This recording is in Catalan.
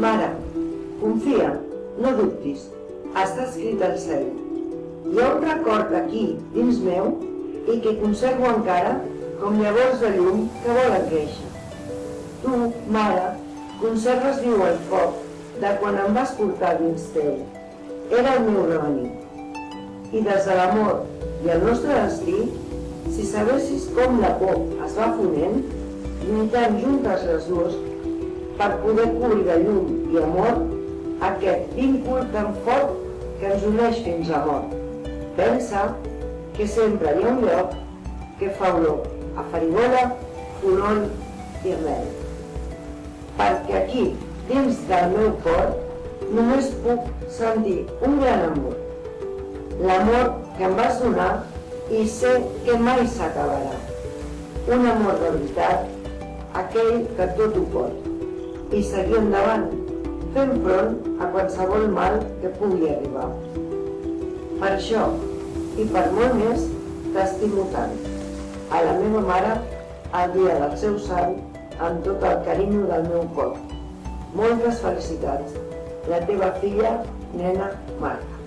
Mare, confia, no dubtis, està escrit al cel. Hi ha un record aquí, dins meu, i que conservo encara com llavors de llum que volen créixer. Tu, mare, conserves viu el foc de quan em vas portar dins teu. Era el meu remenic. I des de l'amor i el nostre destí, si sabessis com la por es va fonent, lluitant juntes les dues per poder cobrir de llum i amor aquest víncul tan fort que ens uneix fins a mort. Pensa que sempre hi ha un lloc que fa olor a farigola, fonoll i mel. Perquè aquí, dins del meu cor, només puc sentir un gran amor. L'amor que em vas donar i sé que mai s'acabarà. Un amor de veritat, aquell que tot ho pot. I seguir endavant, fent front a qualsevol mal que pugui arribar. Per això, i per molt més, t'estimo tant. A la meva mare, el dia del seu sant, amb tot el carinyo del meu cor. Moltes felicitats. La teva filla, nena Marta.